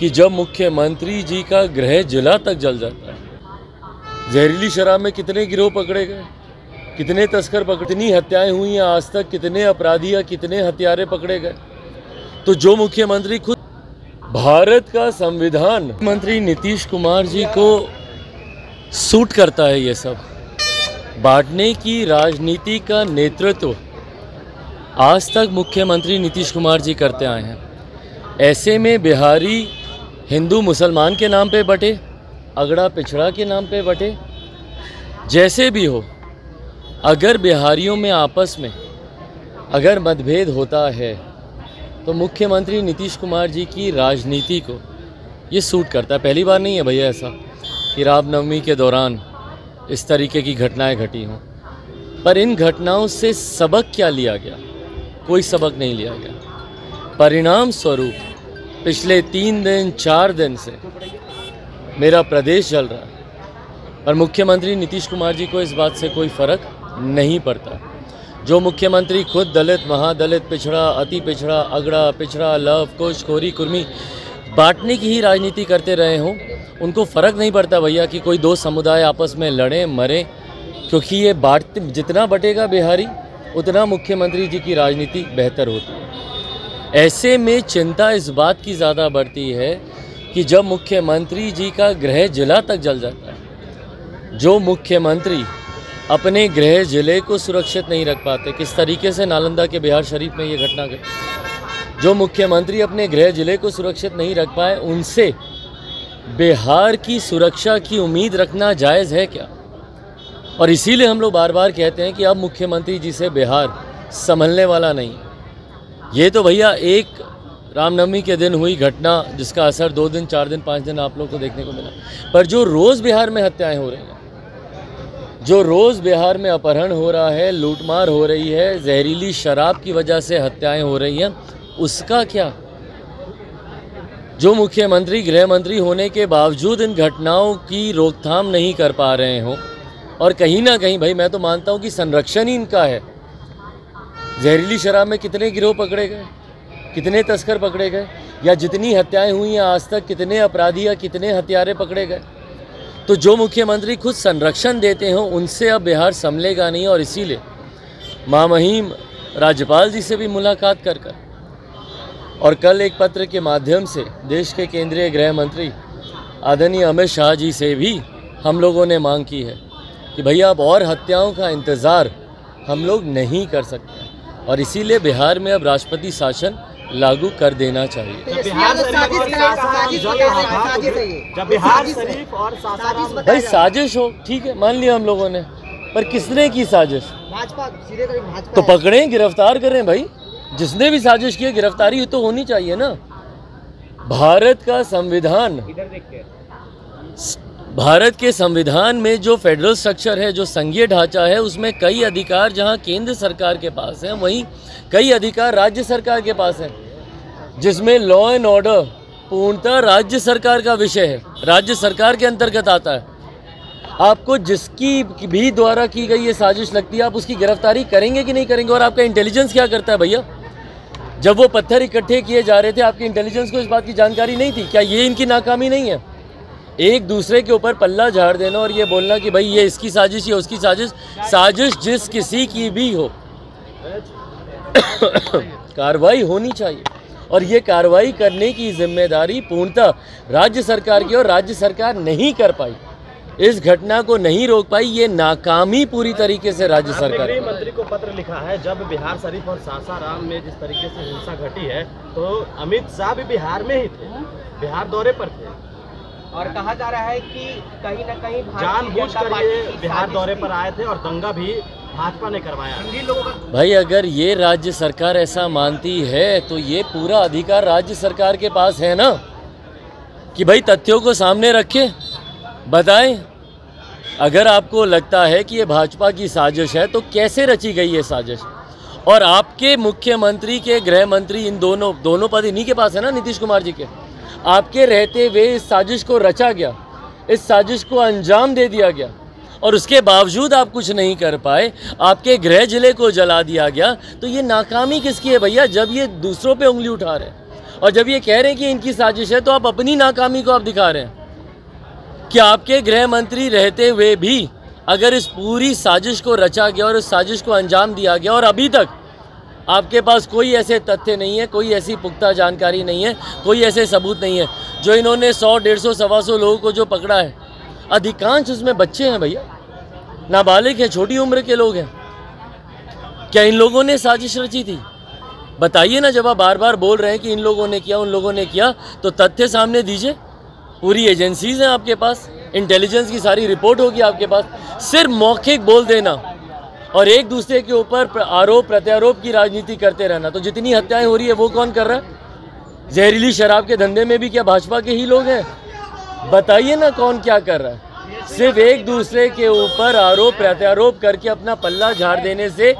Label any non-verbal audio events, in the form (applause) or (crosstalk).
कि जब मुख्यमंत्री जी का गृह जिला तक जल जाता है, जहरीली शराब में कितने गिरोह पकड़े गए, कितने तस्कर पकड़े, कितनी हत्याएँ हुई हैं आज तक, कितने अपराधी या कितने हत्यारे पकड़े गए। तो जो मुख्यमंत्री खुद, भारत का संविधान मंत्री नीतीश कुमार जी को सूट करता है ये सब। बांटने की राजनीति का नेतृत्व आज तक मुख्यमंत्री नीतीश कुमार जी करते आए हैं। ऐसे में बिहारी हिंदू मुसलमान के नाम पे बटे, अगड़ा पिछड़ा के नाम पे बटे। जैसे भी हो, अगर बिहारियों में आपस में अगर मतभेद होता है तो मुख्यमंत्री नीतीश कुमार जी की राजनीति को ये सूट करता है। पहली बार नहीं है भैया ऐसा कि रामनवमी के दौरान इस तरीके की घटनाएँ घटी हों। पर इन घटनाओं से सबक क्या लिया गया? कोई सबक नहीं लिया गया। परिणाम स्वरूप पिछले तीन दिन, चार दिन से मेरा प्रदेश चल रहा है। पर मुख्यमंत्री नीतीश कुमार जी को इस बात से कोई फ़र्क नहीं पड़ता। जो मुख्यमंत्री खुद दलित, महादलित, पिछड़ा, अति पिछड़ा, अगड़ा, पिछड़ा, लव, कुश, खोरी, कुर्मी बांटने की ही राजनीति करते रहे हों, उनको फ़र्क नहीं पड़ता भैया कि कोई दो समुदाय आपस में लड़ें, मरें, क्योंकि ये बांट, जितना बटेगा बिहारी, उतना मुख्यमंत्री जी की राजनीति बेहतर होती है। ऐसे में चिंता इस बात की ज़्यादा बढ़ती है कि जब मुख्यमंत्री जी का गृह जिला तक जल जाता है, जो मुख्यमंत्री अपने गृह ज़िले को सुरक्षित नहीं रख पाते, किस तरीके से नालंदा के बिहार शरीफ में ये घटना घटी, जो मुख्यमंत्री अपने गृह ज़िले को सुरक्षित नहीं रख पाए, उनसे बिहार की सुरक्षा की उम्मीद रखना जायज़ है क्या? और इसीलिए हम लोग बार बार कहते हैं कि अब मुख्यमंत्री जी से बिहार संभलने वाला नहीं ये तो भैया एक रामनवमी के दिन हुई घटना जिसका असर दो दिन, चार दिन, पाँच दिन आप लोग को देखने को मिला। पर जो रोज़ बिहार में हत्याएँ हो रही हैं, जो रोज़ बिहार में अपहरण हो रहा है, लूटमार हो रही है, जहरीली शराब की वजह से हत्याएँ हो रही हैं, उसका क्या? जो मुख्यमंत्री गृह मंत्री होने के बावजूद इन घटनाओं की रोकथाम नहीं कर पा रहे हों, और कहीं ना कहीं, भाई, मैं तो मानता हूँ कि संरक्षण ही इनका है जहरीली शराब में कितने गिरोह पकड़े गए? कितने तस्कर पकड़े गए? या जितनी हत्याएँ हुई हैं आज तक, कितने अपराधी या कितने हत्यारे पकड़े गए? तो जो मुख्यमंत्री खुद संरक्षण देते हों, उनसे अब बिहार संभलेगा नहीं और इसीलिए मामहीम राज्यपाल जी से भी मुलाकात कर कर और कल एक पत्र के माध्यम से देश के केंद्रीय गृह मंत्री आदरणीय अमित शाह जी से भी हम लोगों ने मांग की है कि भैया अब और हत्याओं का इंतज़ार हम लोग नहीं कर सकते। और इसीलिए बिहार में अब राष्ट्रपति शासन लागू कर देना चाहिए। जब बिहार शरीफ और भाई साजिश हो ठीक है मान लिया हम लोगों ने। पर किसने की साजिश? तो पकड़े गिरफ़्तार करें भाई। जिसने भी साजिश की है, गिरफ्तारी तो होनी चाहिए ना। भारत का संविधान इधर देख के। भारत के संविधान में जो फेडरल स्ट्रक्चर है, जो संघीय ढांचा है, उसमें कई अधिकार जहाँ केंद्र सरकार के पास हैं, वहीं कई अधिकार राज्य सरकार के पास हैं, जिसमें लॉ एंड ऑर्डर पूर्णतः राज्य सरकार का विषय है, राज्य सरकार के अंतर्गत आता है। आपको जिसकी भी द्वारा की गई ये साजिश लगती है, आप उसकी गिरफ्तारी करेंगे कि नहीं करेंगे, और आपका इंटेलिजेंस क्या करता है भैया? जब वो पत्थर इकट्ठे किए जा रहे थे, आपके इंटेलिजेंस को इस बात की जानकारी नहीं थी, क्या ये इनकी नाकामी नहीं है? एक दूसरे के ऊपर पल्ला झाड़ देना और ये बोलना कि भाई ये इसकी साजिश या उसकी साजिश। साजिश जिस किसी की भी हो। (coughs) कार्रवाई होनी चाहिए। और ये कार्रवाई करने की ज़िम्मेदारी पूर्णतः राज्य सरकार की और राज्य सरकार नहीं कर पाई। इस घटना को नहीं रोक पाई ये नाकामी पूरी तरीके से राज्य सरकार मंत्री को पत्र लिखा है जब बिहार शरीफ और सासाराम में जिस तरीके से हिंसा घटी है तो अमित शाह भी बिहार में ही थे। बिहार दौरे पर थे। और कहा जा रहा है कि कहीं ना कहीं जानबूझ कर ये बिहार दौरे पर आए थे और दंगा भी भाजपा ने करवाया। भाई अगर ये राज्य सरकार ऐसा मानती है तो ये पूरा अधिकार राज्य सरकार के पास है ना? कि भाई तथ्यों को सामने रखें बताएँ। अगर आपको लगता है कि ये भाजपा की साजिश है तो कैसे रची गई ये साजिश? और आपके मुख्यमंत्री के गृह मंत्री इन दोनों दोनों पद इन्हीं के पास है ना नीतीश कुमार जी के? आपके रहते हुए इस साजिश को रचा गया, इस साजिश को अंजाम दे दिया गया, और उसके बावजूद आप कुछ नहीं कर पाए, आपके गृह ज़िले को जला दिया गया तो ये नाकामी किसकी है भैया? जब ये दूसरों पे उंगली उठा रहे हैं, और जब ये कह रहे हैं कि इनकी साजिश है तो आप अपनी नाकामी को आप दिखा रहे हैं। कि आपके गृह मंत्री रहते हुए भी अगर इस पूरी साजिश को रचा गया और इस साजिश को अंजाम दिया गया, और अभी तक आपके पास कोई ऐसे तथ्य नहीं है, कोई ऐसी पुख्ता जानकारी नहीं है, कोई ऐसे सबूत नहीं है, जो इन्होंने सौ, डेढ़ सौ, सवा सौ लोगों को जो पकड़ा है। अधिकांश उसमें बच्चे हैं भैया। नाबालिग हैं, छोटी उम्र के लोग हैं। क्या इन लोगों ने साजिश रची थी? बताइए ना, जब आप बार बार बोल रहे हैं कि इन लोगों ने किया, उन लोगों ने किया तो तथ्य सामने दीजिए। पूरी एजेंसीज हैं आपके पास, इंटेलिजेंस की सारी रिपोर्ट होगी आपके पास। सिर्फ़ मौखिक बोल देना। और एक दूसरे के ऊपर आरोप, प्रत्यारोप की राजनीति करते रहना। तो जितनी हत्याएँ हो रही है, वो कौन कर रहा है? जहरीली शराब के धंधे में भी क्या भाजपा के ही लोग हैं? बताइए ना कौन क्या कर रहा है। सिर्फ़ एक दूसरे के ऊपर आरोप, प्रत्यारोप करके अपना पल्ला झाड़ देने से